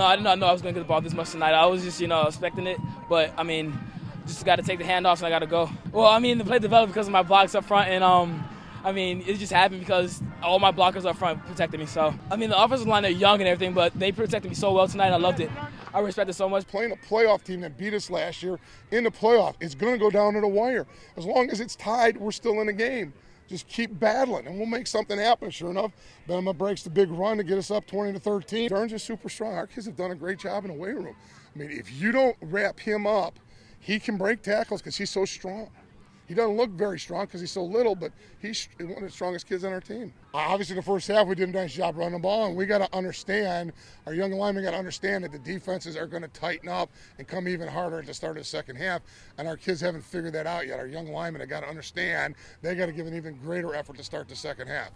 I didn't know I was going to get the ball this much tonight. I was just, you know, expecting it. But, I mean, just got to take the handoffs and I got to go. Well, I mean, the play developed because of my blocks up front. And, um, I mean, it just happened because all my blockers up front protected me. So, I mean, the offensive line, they're young and everything, but they protected me so well tonight. I loved it. I respect it so much. Playing a playoff team that beat us last year in the playoff, it's going to go down to the wire. As long as it's tied, we're still in the game. Just keep battling, and we'll make something happen. Sure enough, Bama breaks the big run to get us up 20 to 13. Durns is super strong. Our kids have done a great job in the weight room. I mean, if you don't wrap him up, he can break tackles because he's so strong. He doesn't look very strong because he's so little, but he's one of the strongest kids on our team. Obviously, the first half we did a nice job running the ball, and we got to understand our young linemen got to understand that the defenses are going to tighten up and come even harder at the start of the second half. And our kids haven't figured that out yet. Our young linemen have got to understand they got to give an even greater effort to start the second half.